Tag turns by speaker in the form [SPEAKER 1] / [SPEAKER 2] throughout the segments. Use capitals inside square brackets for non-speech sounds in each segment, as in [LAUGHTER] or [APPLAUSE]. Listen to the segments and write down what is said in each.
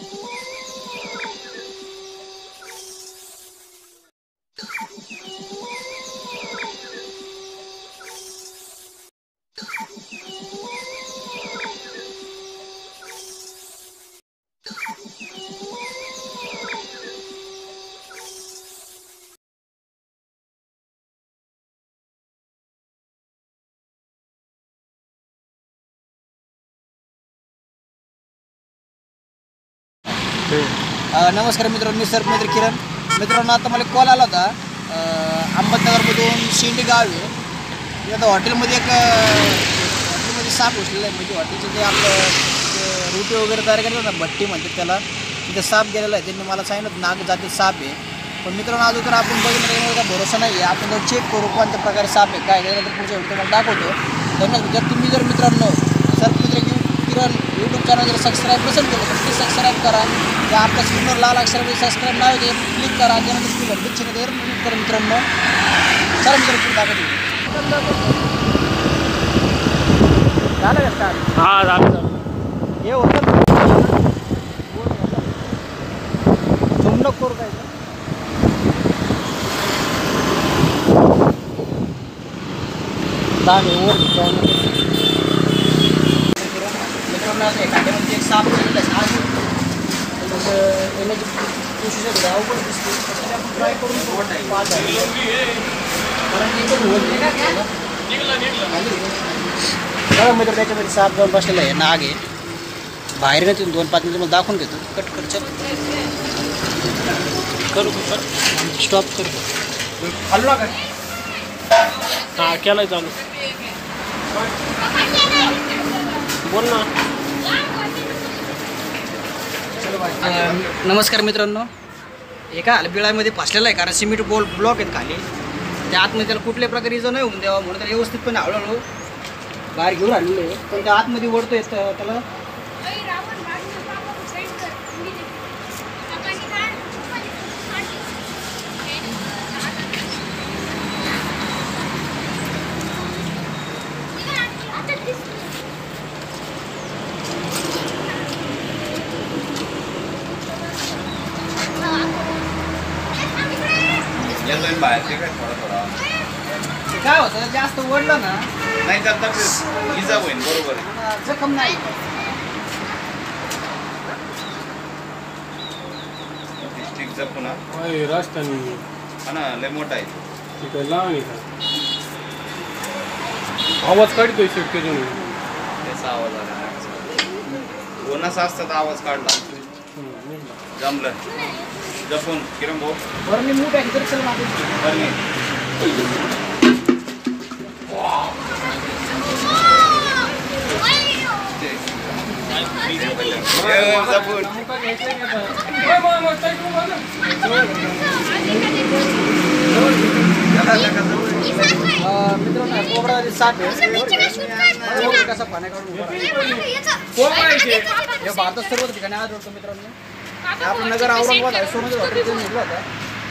[SPEAKER 1] Bye. [LAUGHS] अ, नमस्कार मित्रांनो मी मित्र किरण. मित्रांनो आता मला कॉल आला होता. अहमदनगरमधून शिंडी गाव आहे. मी आता हॉटेलमध्ये एक हॉटेलमध्ये साप घुसलेला आहे. म्हणजे हॉटेलचं जे आपलं रोटी वगैरे तयार करतात ना भट्टी म्हणतात त्याला. तिथे साप गेलेला आहे. त्यांनी मला सांगितलं नाग जाती साप आहे. पण मित्रांनो अजून तर आपण बघितलं काही काय भरोसा नाही आहे. आपण जर चेक करू कोणत्या प्रकारे साप आहे काय तर पुढच्या व्हिडिओ तुम्हाला दाखवतो. धन्यवाद. जर तुम्ही जर मित्रांनो सरपंच किरण यूट्यूब चॅनल जर सबस्क्राईब नसेल केलं तर ते सबस्क्राईब करा. त्या आपल्या स्क्रीनवर लाल अक्षरामध्ये सबस्क्राईब नाव आहे क्लिक करा त्यानंतर घरटी चिन्ह त्यावर क्लिक करा मित्रांनो चला मित्रांनो तुम्ही दाखवतो झालं का start?
[SPEAKER 2] हा झालं.
[SPEAKER 1] हे होतं झुमणं करू काय? मित्रांनो असं एखाद्यामध्ये एक साप गेलेला आहे. आज मग येण्याची कोशिश आहे अवघड दिसते तरी आपण ट्राय करून बघू. पाहत आहे. कारण की इकडून होत नाही ना? खाली. बघा मित्र त्याच्यामध्ये साप जाऊन बसलेला आहे नाग आहे बाहेर नाही तिथून दोन पाच मिनिटं मला दाखवून घेतो कट कट चल।
[SPEAKER 2] करू का सर
[SPEAKER 1] स्टॉप करतो हल्ला काय
[SPEAKER 2] हा केलाय चालू बोल ना
[SPEAKER 1] नमस्कार मित्रांनो. एका अलबिळामध्ये फसलेला आहे कारण सिमेंट बोल ब्लॉक आहेत खाली. त्या आतमध्ये त्याला कुठल्याही प्रकारे इजा नाही होऊन द्यावा म्हणून त्याला व्यवस्थितपणे हळूहळू बाहेर घेऊन आलेलो आहे. पण त्या आतमध्ये ओढतोय येतं त्याला
[SPEAKER 3] येतोय बाहेर काय थोडा थोडा.
[SPEAKER 1] ते काय होतं जास्त ओढलं ना
[SPEAKER 3] नाही तर इजा होईल बरोबर आहे.
[SPEAKER 1] जखम नाही.
[SPEAKER 3] जपून हा. हा ना लय मोठा आहे.
[SPEAKER 2] तिकडे लावा नाही का? आवाज काढतोय शक्य जणू
[SPEAKER 3] त्याचा आवाज आला कोणाचा असता तर आवाज काढला. जमलं. जपून किरण भाऊ
[SPEAKER 1] बरं मी मूठ आहे तरी चल मागे
[SPEAKER 3] जपून
[SPEAKER 1] मित्रांनो कोबरा जे साप आहे कसा पाण्या काढून उभा राहिला. हे भारतात सर्व ठिकाणी आढळतो मित्रांनो हे आपलं नगर औरंगाबाद आहे सोनं हॉटेल निघलं होता.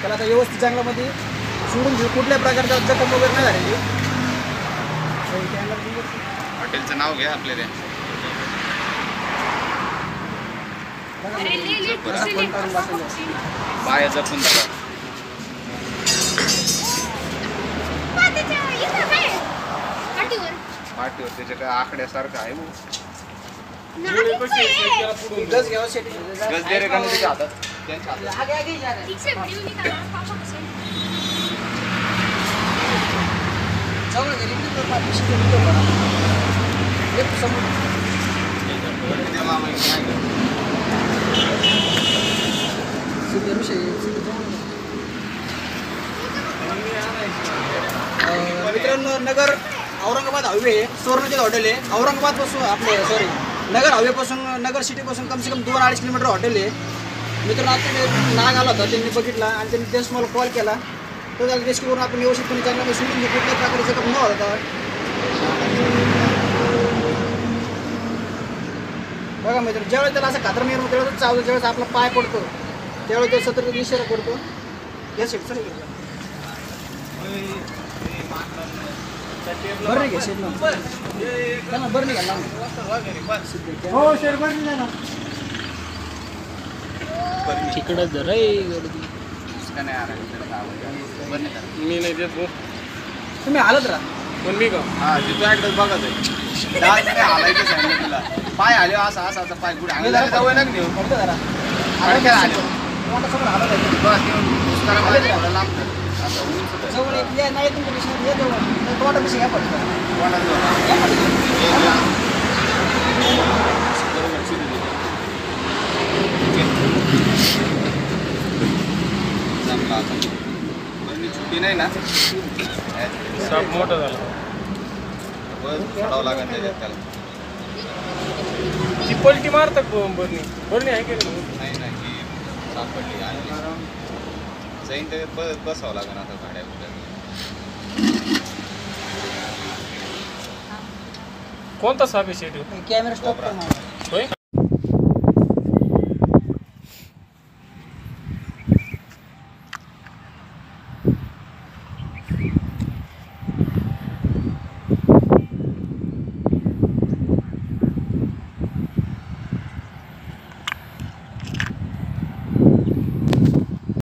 [SPEAKER 1] त्याला आता व्यवस्थित जंगलामध्ये सोडून घेऊ कुठल्या प्रकारच्या जखम वगैरे नाही झालेली. व्यवस्थित-
[SPEAKER 3] हॉटेलचं नाव घ्या आपल्या. बाया जपून दादा पाठीवर त्याच्या काय आकड्यासारखं आहे हो.
[SPEAKER 1] गज घ्यावं शेटी
[SPEAKER 3] रे गाणं त्याच्या हातात त्यांच्या हातात.
[SPEAKER 1] गेली पाठीशी बरा. एक मित्रांनो नगर औरंगाबाद हायवे सुवर्णचंद हॉटेल आहे. औरंगाबादपासून आपले सॉरी नगर हवेपासून नगर सिटीपासून कमसे कम दोन अडीच किलोमीटर हॉटेल आहे. मित्रांनो आता नाग आला होता त्यांनी बघितला आणि त्यांनी जस्ट मला कॉल केला. तो त्याला रेस्क्यू करून आपण व्यवस्थितपणे चांगला सोडून घेऊ कुठल्या प्रकारे जखम न होता. बघा मित्र ज्यावेळेस त्याला असं खातर मिळून तेवढं चावलं ज्यावेळेस आपला पाय पडतो. त्यावेळेस तो सतत निशेरा पडतो या सीट सर बरं ना त्यांना बरं
[SPEAKER 2] हो शेर ना तिकडं जरा
[SPEAKER 3] आला आला.
[SPEAKER 2] मी नाही देत भाऊ.
[SPEAKER 1] तुम्ही हालत राहा.
[SPEAKER 2] पण मी का?
[SPEAKER 3] हा तिथं बघत आहे. डाळ नाही हालायचं सांगितलं तुला. पाय आले असा असा असा पाय आले
[SPEAKER 1] जरा
[SPEAKER 3] जवळ नका नेऊ
[SPEAKER 1] पडतं. जरा.
[SPEAKER 3] आले.
[SPEAKER 1] हालत आहे.
[SPEAKER 3] बस लांब उंच कर.
[SPEAKER 1] जवळ एक नाही तुमच्या जवळ तर तोंडापाशी या पडतं
[SPEAKER 3] कोणाचं
[SPEAKER 1] पडतं
[SPEAKER 3] आता. सुट्टी नाही ना
[SPEAKER 2] साप मोठा झाला
[SPEAKER 3] बस सोडावं लागेल त्याच्यात त्याला
[SPEAKER 2] ती पलटी मारतात बरणी बरणी आहे की नाही?
[SPEAKER 3] नाही सापडली आणि जाईन ते बस बसावं लागेल आता गाड्या
[SPEAKER 2] कोणता आहे शेट
[SPEAKER 1] कॅमेरा स्टॉप.
[SPEAKER 2] होय?